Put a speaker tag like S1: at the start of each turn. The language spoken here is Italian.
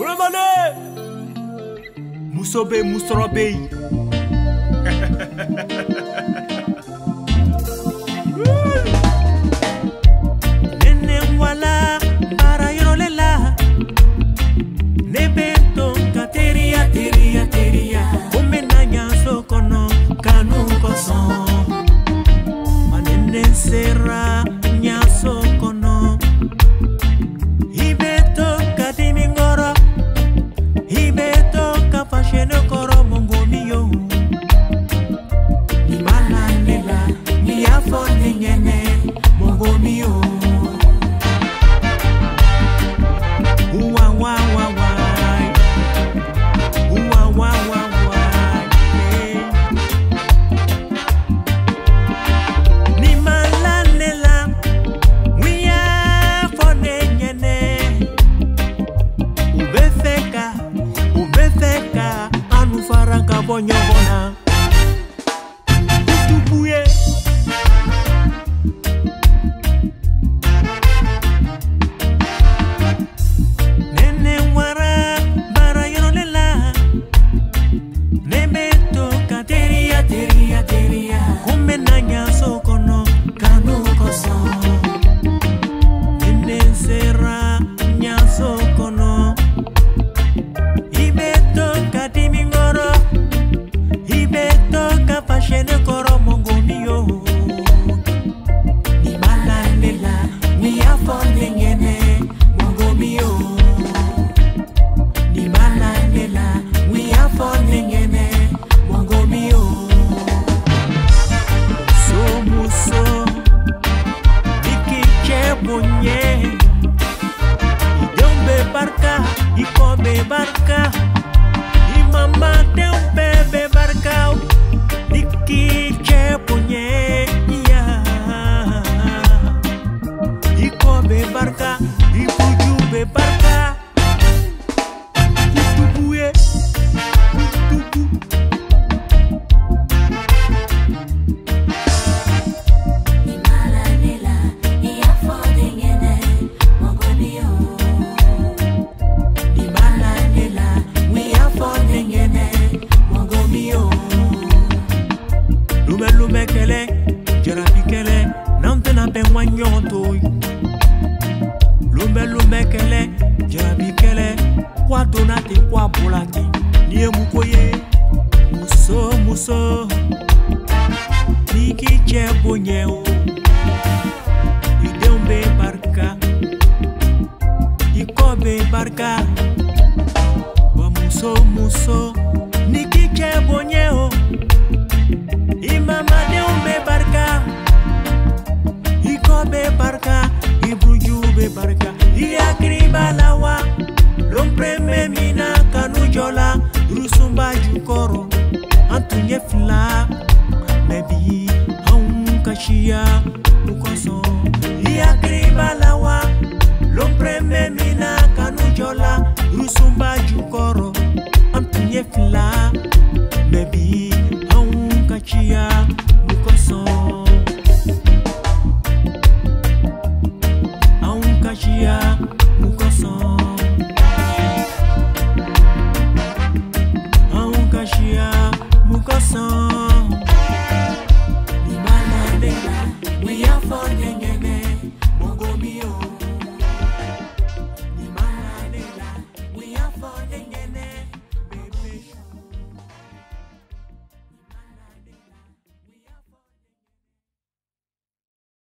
S1: Ramane! Musobe Musorobe! faranga bonyobona punhê E deu um barca e come barca E mamá deu um bebê barca De que che punhê E come barca ma ɲɔgɔn to lonbɛ lonbɛ kɛlɛ jarabi kɛlɛ ko a donna ten ko a bɔla ten ni ye mun ko ye muso. Muso n'i k'i cɛ boɲɛ o i denw be wa muso muso. yefla mebi hankashia ukoso iakribalawa lomprememina kanujola rusumbajukoroo for